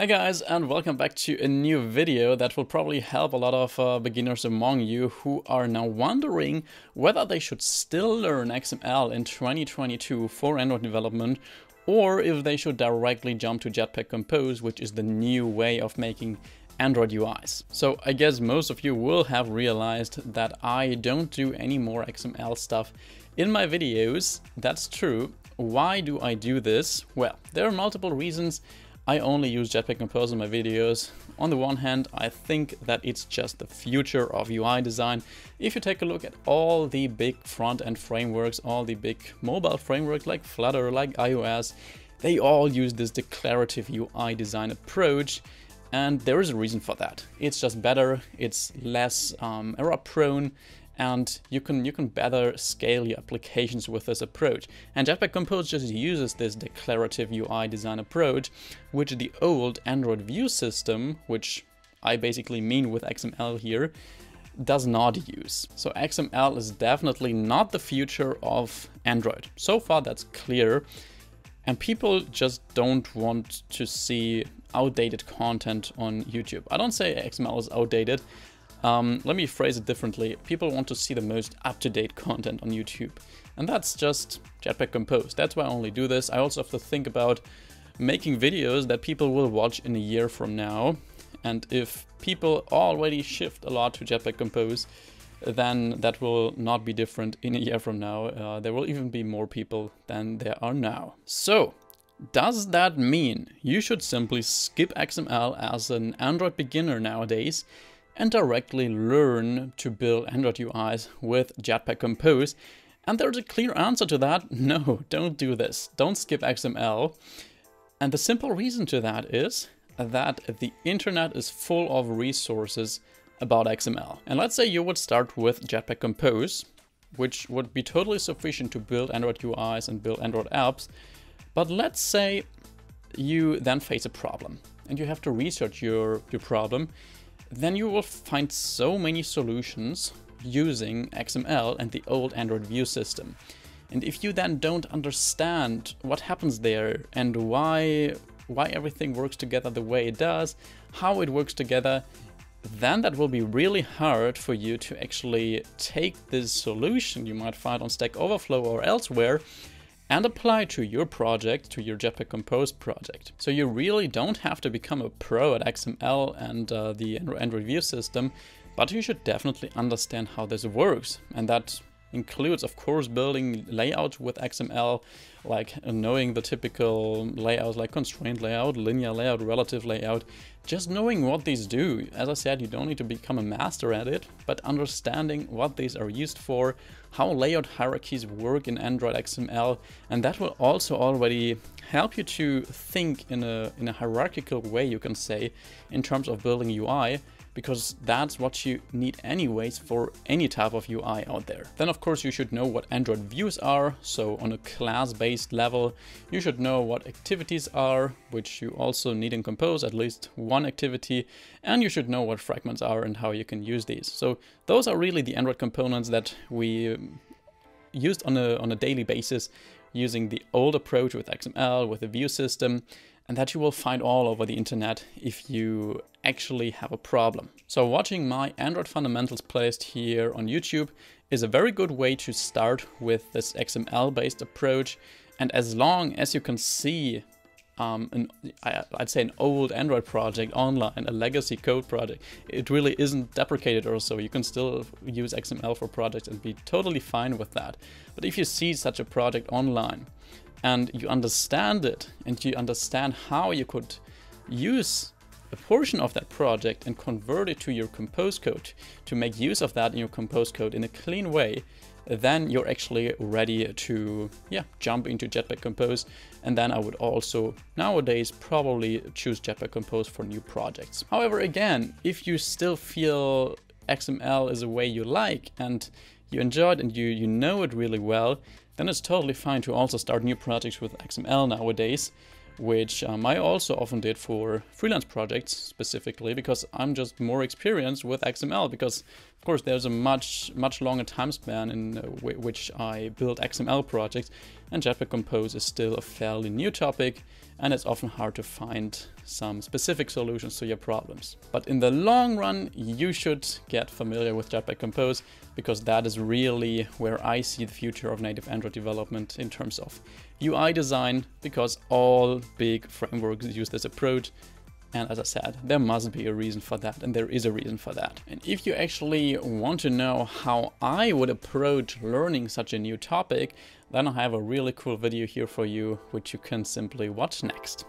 Hey guys and welcome back to a new video that will probably help a lot of uh, beginners among you who are now wondering whether they should still learn XML in 2022 for Android development or if they should directly jump to Jetpack Compose which is the new way of making Android UIs. So I guess most of you will have realized that I don't do any more XML stuff in my videos. That's true. Why do I do this? Well, there are multiple reasons I only use Jetpack Compose in my videos. On the one hand, I think that it's just the future of UI design. If you take a look at all the big front-end frameworks, all the big mobile frameworks like Flutter, like iOS, they all use this declarative UI design approach. And there is a reason for that. It's just better, it's less um, error prone, and you can you can better scale your applications with this approach. And Jetpack Compose just uses this declarative UI design approach, which the old Android View system, which I basically mean with XML here, does not use. So XML is definitely not the future of Android. So far that's clear. And people just don't want to see outdated content on YouTube. I don't say XML is outdated. Um, let me phrase it differently. People want to see the most up-to-date content on YouTube. And that's just Jetpack Compose. That's why I only do this. I also have to think about making videos that people will watch in a year from now. And if people already shift a lot to Jetpack Compose, then that will not be different in a year from now. Uh, there will even be more people than there are now. So, does that mean you should simply skip XML as an Android beginner nowadays and directly learn to build Android UIs with Jetpack Compose? And there's a clear answer to that. No, don't do this. Don't skip XML. And the simple reason to that is that the internet is full of resources about XML. And let's say you would start with Jetpack Compose, which would be totally sufficient to build Android UIs and build Android apps. But let's say you then face a problem and you have to research your, your problem then you will find so many solutions using XML and the old Android View system. And if you then don't understand what happens there and why why everything works together the way it does, how it works together, then that will be really hard for you to actually take this solution you might find on Stack Overflow or elsewhere and apply to your project, to your Jetpack Compose project. So you really don't have to become a pro at XML and uh, the Android View system, but you should definitely understand how this works. And that includes, of course, building layouts with XML, like knowing the typical layouts like constraint layout, linear layout, relative layout, just knowing what these do. As I said, you don't need to become a master at it, but understanding what these are used for, how layout hierarchies work in Android XML, and that will also already help you to think in a, in a hierarchical way, you can say, in terms of building UI, because that's what you need anyways for any type of UI out there. Then of course you should know what Android views are, so on a class-based level you should know what activities are, which you also need in Compose, at least one activity, and you should know what fragments are and how you can use these. So those are really the Android components that we um, used on a, on a daily basis using the old approach with XML, with the view system, and that you will find all over the internet if you actually have a problem. So watching my Android fundamentals playlist here on YouTube is a very good way to start with this XML based approach. And as long as you can see um, an, I'd say an old Android project online, a legacy code project, it really isn't deprecated or so. You can still use XML for projects and be totally fine with that. But if you see such a project online, and you understand it and you understand how you could use a portion of that project and convert it to your compose code to make use of that in your compose code in a clean way, then you're actually ready to yeah jump into Jetpack Compose. And then I would also nowadays probably choose Jetpack Compose for new projects. However, again, if you still feel XML is a way you like and you enjoy it and you, you know it really well, then it's totally fine to also start new projects with XML nowadays, which um, I also often did for freelance projects specifically because I'm just more experienced with XML because Of course, there's a much, much longer time span in uh, which I build XML projects, and Jetpack Compose is still a fairly new topic, and it's often hard to find some specific solutions to your problems. But in the long run, you should get familiar with Jetpack Compose, because that is really where I see the future of native Android development in terms of UI design, because all big frameworks use this approach, and as I said, there must be a reason for that, and there is a reason for that. And if you actually want to know how I would approach learning such a new topic, then I have a really cool video here for you, which you can simply watch next.